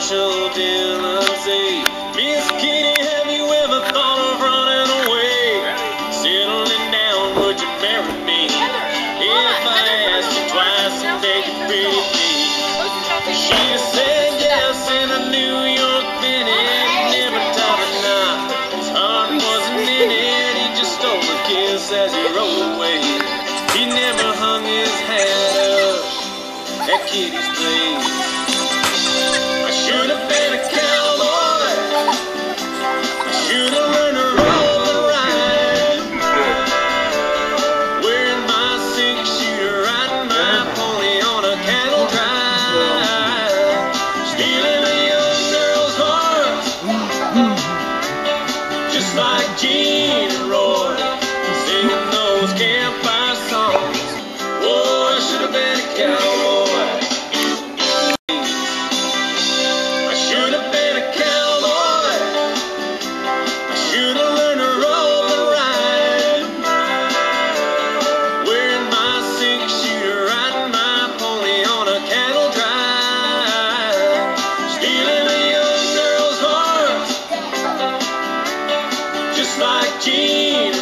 social Dillon say. Miss Kitty, have you ever thought of running away? Settling down, would you marry me? If I asked you twice and make it pretty. She said yes in a New York minute. Never told her nah. His heart wasn't in it. He just stole a kiss as he rode away. He never hung his hat up at Kitty's place. Just just like Jesus.